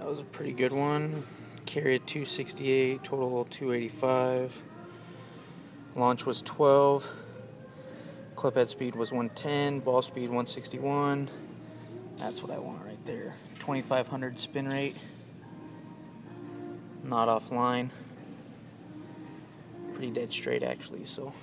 That was a pretty good one. Carried 268, total 285. Launch was 12. Club head speed was 110, ball speed 161. That's what I want right there. 2500 spin rate. Not offline. Pretty dead straight actually, so